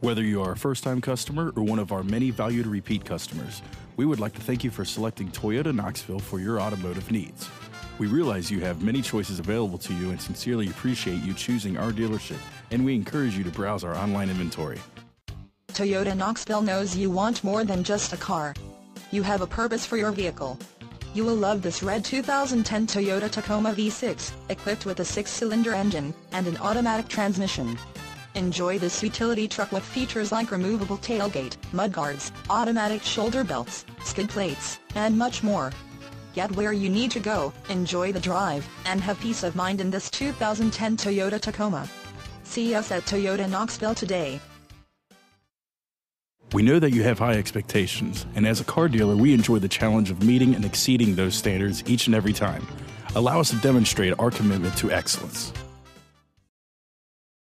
Whether you are a first time customer or one of our many valued repeat customers, we would like to thank you for selecting Toyota Knoxville for your automotive needs. We realize you have many choices available to you and sincerely appreciate you choosing our dealership, and we encourage you to browse our online inventory. Toyota Knoxville knows you want more than just a car. You have a purpose for your vehicle. You will love this red 2010 Toyota Tacoma V6, equipped with a six-cylinder engine and an automatic transmission. Enjoy this utility truck with features like removable tailgate, mudguards, automatic shoulder belts, skid plates, and much more. Get where you need to go, enjoy the drive, and have peace of mind in this 2010 Toyota Tacoma. See us at Toyota Knoxville today. We know that you have high expectations, and as a car dealer, we enjoy the challenge of meeting and exceeding those standards each and every time. Allow us to demonstrate our commitment to excellence.